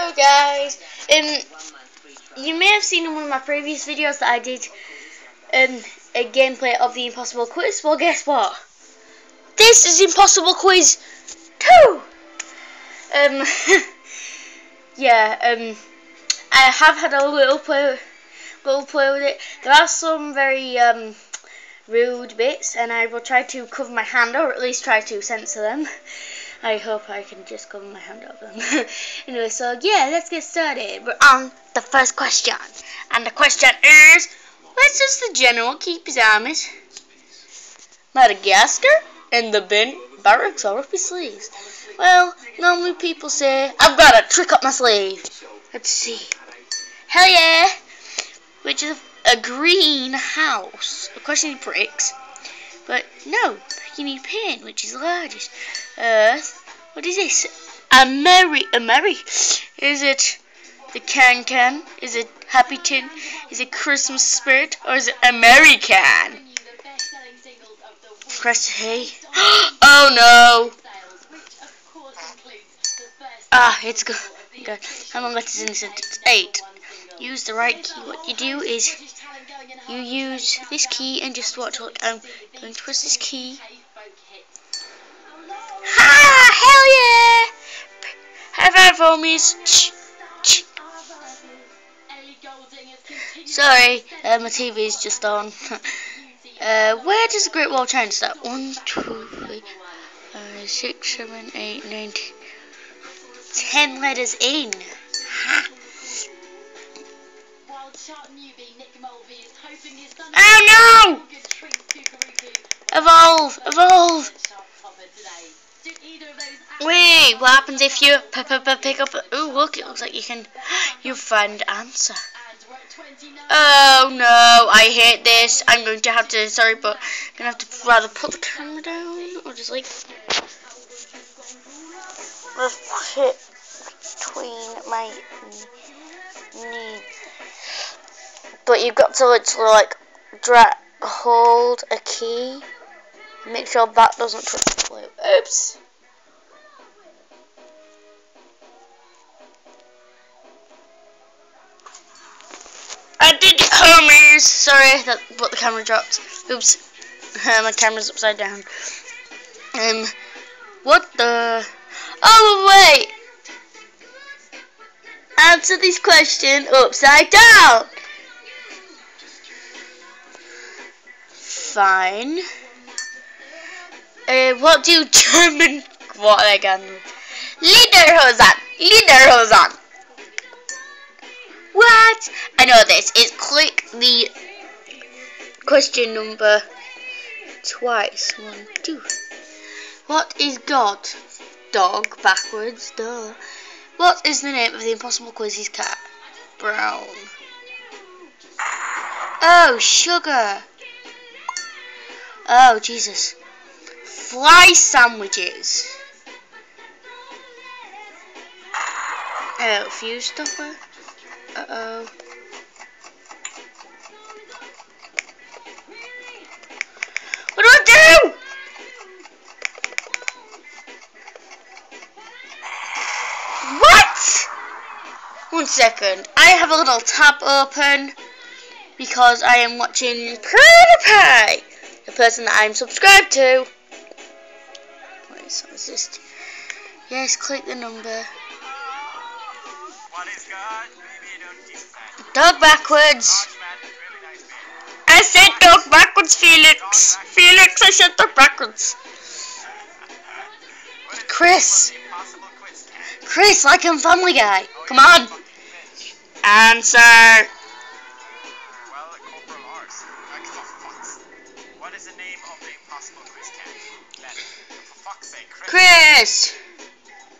Hello guys, um, you may have seen in one of my previous videos that I did um, a gameplay of the Impossible Quiz. Well, guess what? This is Impossible Quiz 2! Um, yeah, um, I have had a little play, little play with it. There are some very um, rude bits, and I will try to cover my hand, or at least try to censor them. I hope I can just my hand over them. anyway, so yeah, let's get started. We're on the first question. And the question is, where does the general keep his armies? Madagascar? In the bin barracks or up his sleeves? Well, normally people say, I've got a trick up my sleeve. Let's see. Hell yeah! Which is a green house. Of course need bricks. But no, paint, which is largest. Earth. What is this? A Mary. A Mary. Is it the Can Can? Is it Happy Tin? Is it Christmas Spirit? Or is it American? Press A. oh no! Ah, it's good. How long letters in this sentence? Eight. Use the right key. What you do is you use this key and just watch what I'm going to press this key. Fun. Sorry, uh, my TV is just on. uh, where does the Great Wall China start? One, two, three, eight, nine, ten letters in. Ha! Oh no! Evolve! Evolve! Wait, what happens if you pick up? Oh, look! It looks like you can. You find answer. Oh no! I hate this. I'm going to have to. Sorry, but I'm gonna have to rather put the camera down or just like put it between my knee. But you've got to literally like drag, hold a key. Make sure that doesn't touch the flute. Oops. Homies. Sorry, that what the camera dropped. Oops, my camera's upside down. Um, what the? Oh wait. Answer this question upside down. Fine. Uh, what do German? What again? Lederhosen. Lederhosen. I know this. It's click the question number twice. One, two. What is God? Dog backwards. Duh. What is the name of the impossible quizzes cat? Brown. Oh, sugar. Oh, Jesus. Fly sandwiches. Oh, fuse stopper. Uh-oh. What do I do? What? One second. I have a little tab open because I am watching PewDiePie the person that I'm subscribed to. Yes, click the number. Dog backwards. I said dog backwards, Felix. Felix, I said dog backwards. Chris. Chris, like I'm Family Guy. Come on. Answer. Chris!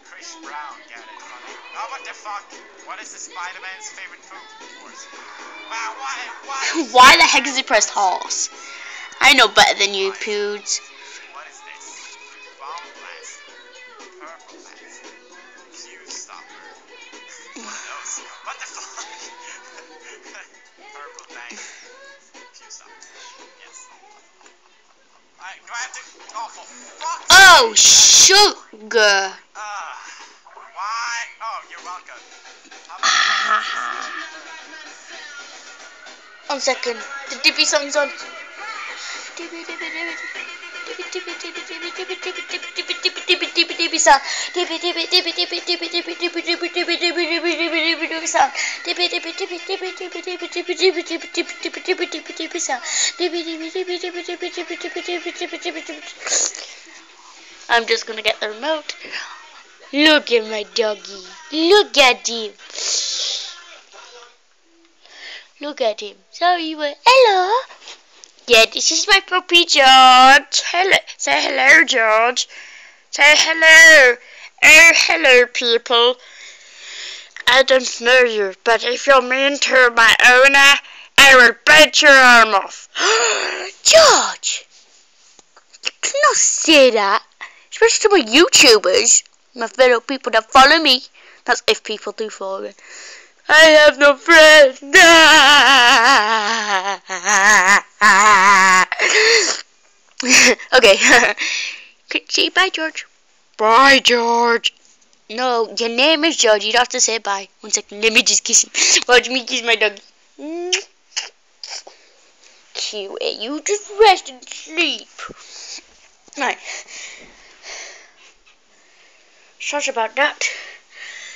Chris Brown. Oh, what the fuck? What is the Spider-Man's favorite food? Wow, why, why? why the heck is he pressed horse? I know better than you, Poods. What is this? Bomb blast. Purple blast. Fuse stopper. what the fuck? Purple blast. Fuse stopper. Yes. Alright, do I have to... Oh, for fuck's Oh, sugar. Uh, Ah. One second. The Dippy song's on. I'm just gonna get the remote. Look at my doggy. Look at him. Look at him. Sorry, but hello. Yeah, this is my puppy George. Hello. Say hello, George. Say hello. Oh, hello, people. I don't know you, but if you're mean to my owner, I will bite your arm off. George! You cannot say that. Especially to my YouTubers. My fellow people that follow me. That's if people do follow me. I have no friends. okay. Say bye, George. Bye, George. No, your name is George. You don't have to say bye. One second. Let me just kiss him. Watch me kiss my dog. Cute. You just rest and sleep. Right. Sorry about that.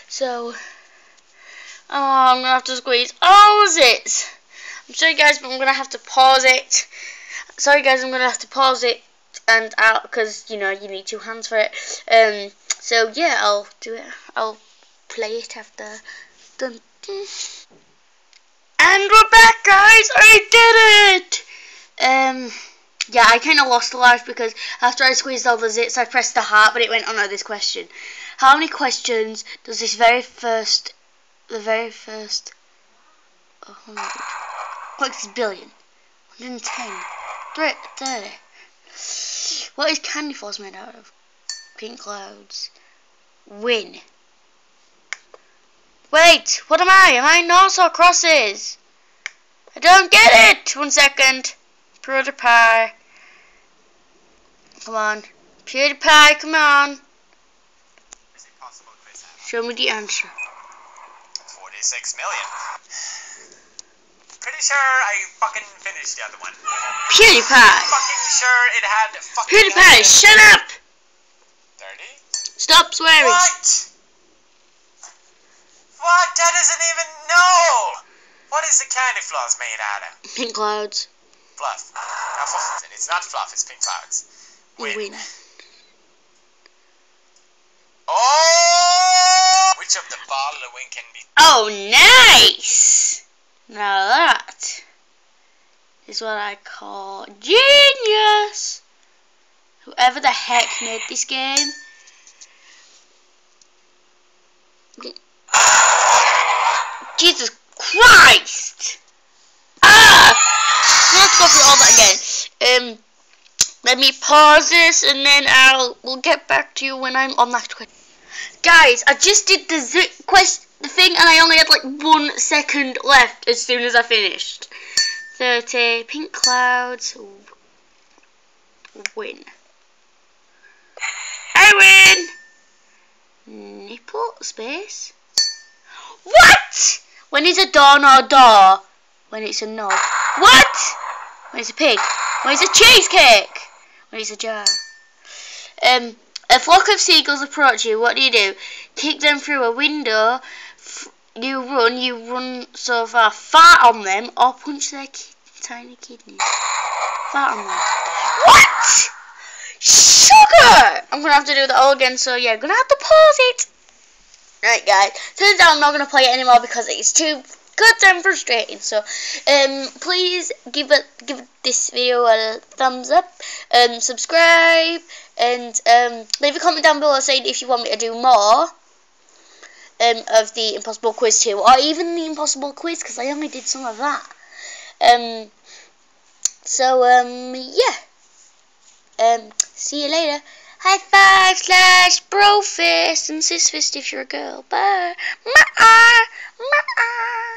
So, Oh, I'm gonna have to squeeze all it. I'm sorry guys, but I'm gonna have to pause it. Sorry guys, I'm gonna have to pause it and out because you know you need two hands for it. Um, so yeah, I'll do it. I'll play it after. And we're back, guys. I did it. Um, yeah, I kind of lost a life because after I squeezed all the zits, I pressed the heart, but it went on oh, this question. How many questions does this very first the very first 100. What is billion? 110. 30. What is candy floss made out of? Pink clouds. Win. Wait, what am I? Am I noughts or crosses? I don't get it! One second. PewDiePie. Come on. PewDiePie, come on. Show me the answer. 46 million. Pretty sure I fucking finished the other one. PewDiePie. Fucking sure it had fucking. PewDiePie, shut up! 30? Stop swearing. What? What? That doesn't even know! What is the candy floss made out of? Pink clouds. Fluff. Fluff. It's not fluff, it's pink clouds. Win. Win. Oh! Oh, nice! Now that is what I call genius. Whoever the heck made this game. Jesus Christ! Ah! Let's go through all that again. Um, let me pause this and then I'll we'll get back to you when I'm on that question. Guys, I just did the zip quest the thing and I only had like one second left as soon as I finished. 30 pink clouds win. I win. Nipple space. What? When it's a door, not a door. When it's a knob. What? When it's a pig. When it's a cheesecake. When it's a jar. Um, a flock of seagulls approach you. What do you do? Kick them through a window. you run. You run so far. Fart on them or punch their ki tiny kidneys. Fart on them. What? Sugar! I'm gonna have to do that all again. So yeah, I'm gonna have to pause it. Right, guys. Turns out I'm not gonna play it anymore because it's too goddamn frustrating. So, um, please give it give this video a thumbs up, um, subscribe, and um, leave a comment down below saying if you want me to do more. Um, of the Impossible Quiz too, or even the Impossible Quiz, because I only did some of that. Um, so, um, yeah. Um, see you later. High five slash bro fist and sis fist if you're a girl. Bye. Ma-ah. Ma-ah.